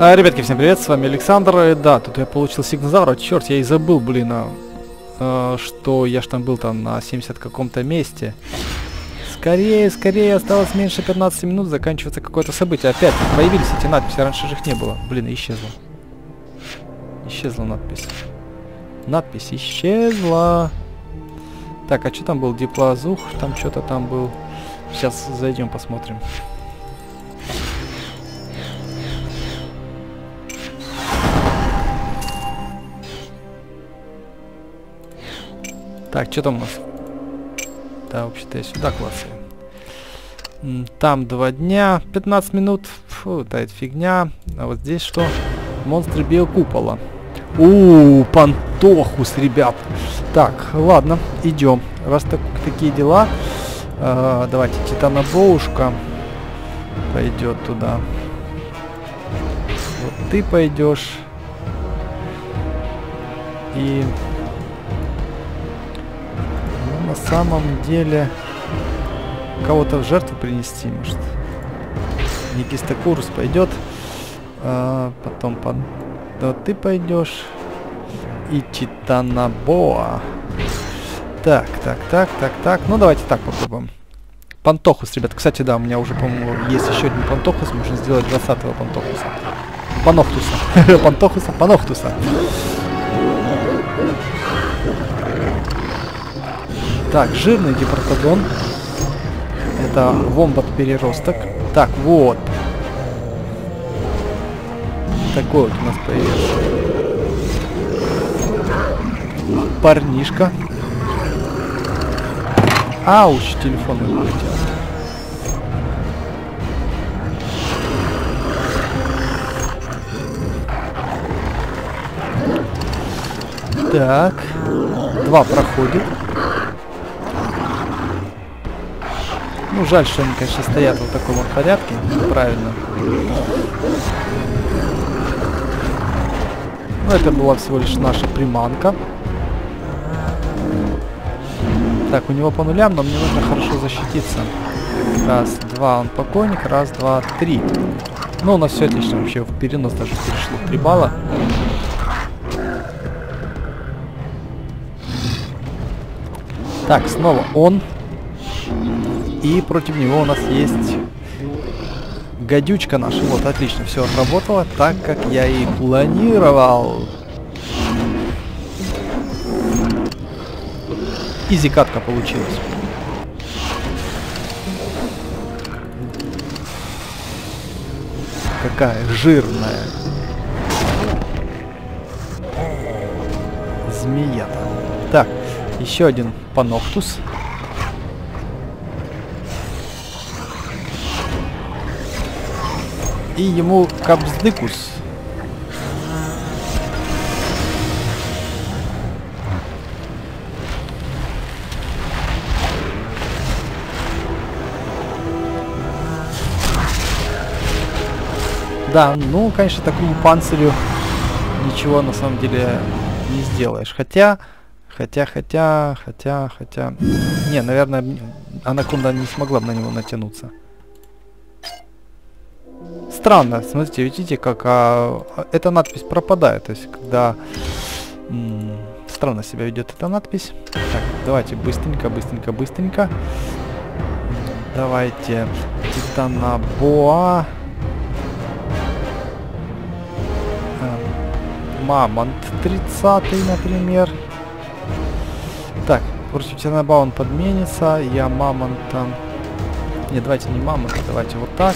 А, ребятки, всем привет, с вами Александр. Э, Да, тут я получил сигнозавра. Черт, я и забыл, блин, а, а, что я ж там был там на 70 каком-то месте. Скорее, скорее, осталось меньше 15 минут, заканчивается какое-то событие. Опять появились эти надписи, раньше же их не было. Блин, исчезла. Исчезла надпись. Надпись исчезла. Так, а что там был? Диплазух, там что-то там был. Сейчас зайдем, посмотрим. Так, что там у нас? Да, вообще-то я сюда классаю. М, Там два дня, 15 минут. Фу, да, это фигня. А вот здесь что? Монстры биокупола. У, Пантохус, ребят. Так, ладно, идем. Раз так- такие дела, э, давайте Титанобоушка пойдет туда. Вот ты пойдешь. И на самом деле кого-то в жертву принести, может. Никистокурус пойдет. а, потом пан... Да, ты пойдешь. И Титанабоа. Так, так, так, так, так. Ну давайте так попробуем. Пантохус, ребят. Кстати, да, у меня уже, по-моему, есть еще один Пантохус. Можно сделать 20-го Пантохуса. Панохтуса. Пантохуса, Панохтуса. Так, жирный дипротодон. Это вомбат переросток. Так, вот. Такой вот у нас появился. Парнишка. Ауч, телефон вылетел. Так. Два проходит. Ну, жаль, что они, конечно, стоят в таком вот порядке. Правильно. Ну, это была всего лишь наша приманка. Так, у него по нулям, но мне нужно хорошо защититься. Раз, два, он покойник. Раз, два, три. Ну, у нас все отлично. Вообще в перенос даже перешло. Три балла. Так, снова он. И против него у нас есть гадючка наша. Вот, отлично, все отработало так, как я и планировал. Изи катка получилась. Какая жирная. Змея. Так, еще один паноктус. И ему капздыкус. Да, ну, конечно, такому панцирю ничего на самом деле не сделаешь. Хотя, хотя, хотя, хотя, хотя... Не, наверное, анаконда не смогла бы на него натянуться. Странно, смотрите, видите, как а, эта надпись пропадает. То есть, когда странно себя ведет эта надпись. Так, давайте быстренько, быстренько, быстренько. Давайте Титанабоа. Эм, Мамонт 30, например. Так, против Титанабоа он подменится. Я Мамонтом... Не, давайте не Мамонт, давайте вот так.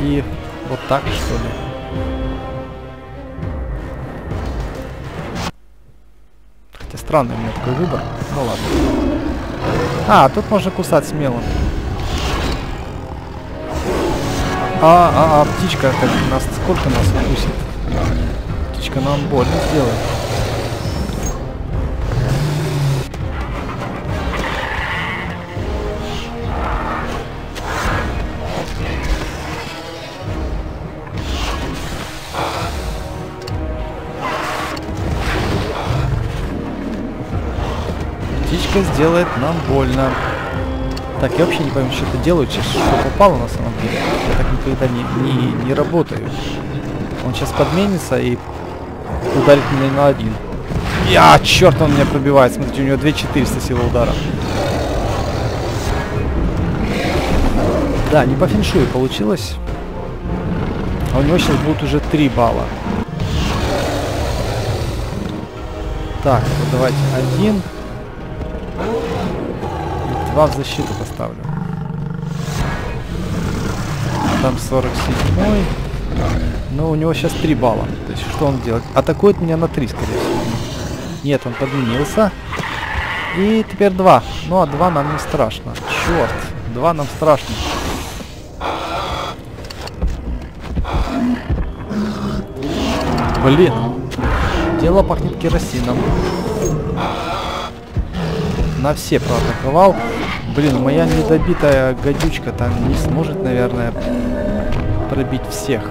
И вот так, что ли. Хотя странный у меня такой выбор. Ну ладно. А, тут можно кусать смело. А, а, а, птичка как нас сколько нас укусит? Птичка нам больно сделает. Птичка сделает нам больно. Так, я вообще не пойму, что это делают, сейчас что попало на самом деле. Я так никогда не, не, не работаю. Он сейчас подменится и ударит меня на один. Я, черт, он меня пробивает. Смотрите, у него 2400 сила удара. Да, не по феншую получилось. А у него сейчас будет уже 3 балла. Так, вот давайте один. Два в защиту поставлю. Там 47 Но у него сейчас 3 балла. То есть что он делает? Атакует меня на 3, скорее всего. Нет, он подменился. И теперь 2. Ну а 2 нам не страшно. Черт, 2 нам страшно. Блин. Дело пахнет керосином. На все проатаковал. Блин, моя недобитая гадючка там не сможет, наверное, пробить всех.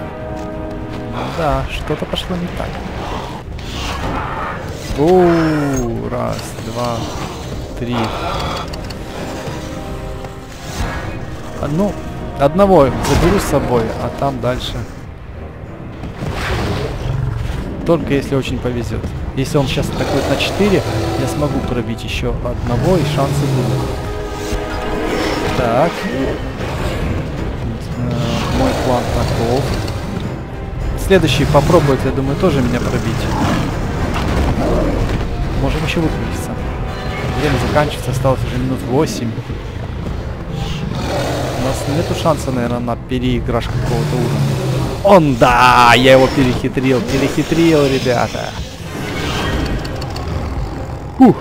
Да, что-то пошло не так. Оу, раз, два, три. Ну, одного заберу с собой, а там дальше только если очень повезет. Если он сейчас атакует на 4, я смогу пробить еще одного, и шансы будут. Так. Э, мой план таков. Следующий попробует, я думаю, тоже меня пробить. Можем еще выкрутиться. Время заканчивается, осталось уже минут 8. У нас нету шанса, наверное, на переиграш какого-то уровня. Он, да, я его перехитрил, перехитрил, ребята. Ух.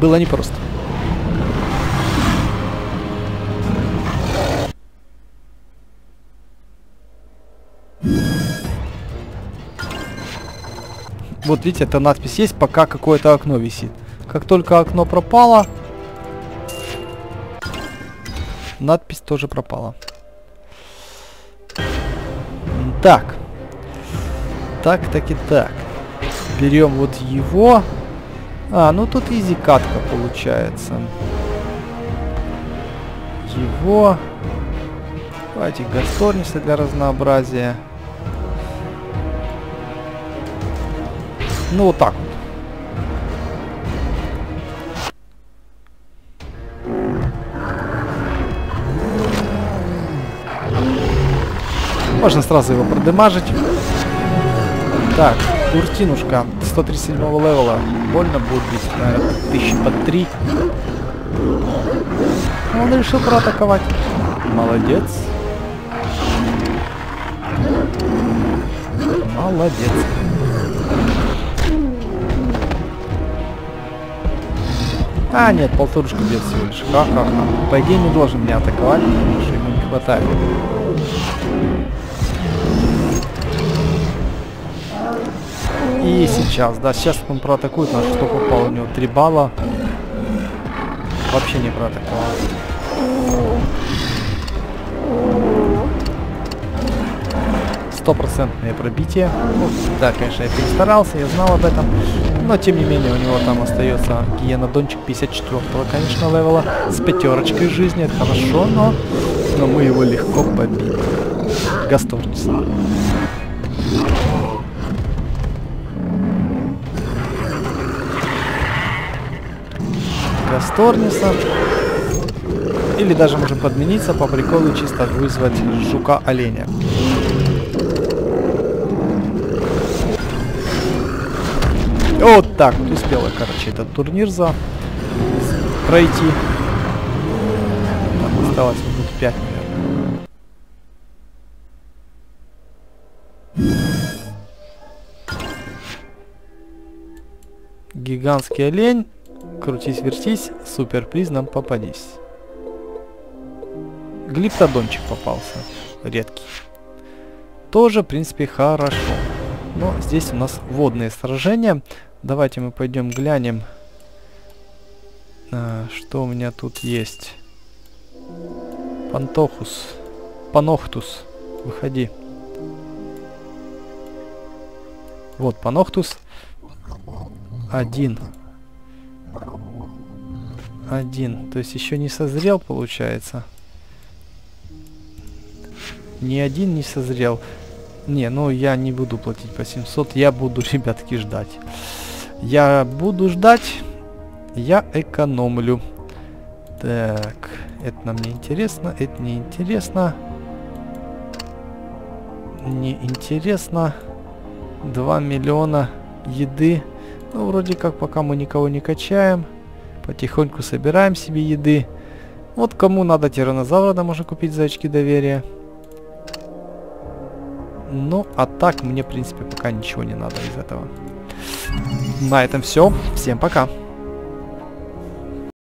Было непросто. Вот видите, эта надпись есть, пока какое-то окно висит. Как только окно пропало, надпись тоже пропала. Так. Так, так и так. Берем вот его. А, ну тут изи катка получается. Его. Давайте гасторницы для разнообразия. Ну вот так вот. Можно сразу его продемажить. Так, Куртинушка 137 левела. Больно будет бить, наверное, тысячи под три. Он решил проатаковать. Молодец. Молодец. А, нет, полторушка бьет всего лишь. Ха-ха-ха. По идее не должен меня атаковать, потому что ему не хватает. И сейчас, да, сейчас он проатакует, на что попал у него 3 балла. Вообще не проатаковал. Стопроцентное пробитие. Ну, да, конечно, я перестарался, я знал об этом. Но, тем не менее, у него там остается Гиена Дончик 54 конечно, левела. С пятерочкой жизни, это хорошо, но, но мы его легко побили. Гасторнис. Гасторниса. Или даже можем подмениться по приколу чисто вызвать жука-оленя. Вот так вот успела, короче, этот турнир за пройти. Там осталось минут 5, наверное. Гигантский олень Крутись-вертись, суперприз нам попадись. Глиптодончик попался. Редкий. Тоже, в принципе, хорошо. Но здесь у нас водные сражения. Давайте мы пойдем глянем, а, что у меня тут есть. Пантохус. Панохтус. Выходи. Вот Панохтус. Один один. То есть еще не созрел, получается. Ни один не созрел. Не, ну я не буду платить по 700. Я буду, ребятки, ждать. Я буду ждать. Я экономлю. Так, это нам не интересно, это не интересно. Не интересно. 2 миллиона еды. Ну, вроде как, пока мы никого не качаем. Потихоньку собираем себе еды. Вот кому надо тиранозавра, да можно купить за очки доверия. Ну, а так мне, в принципе, пока ничего не надо из этого. На этом все. Всем пока.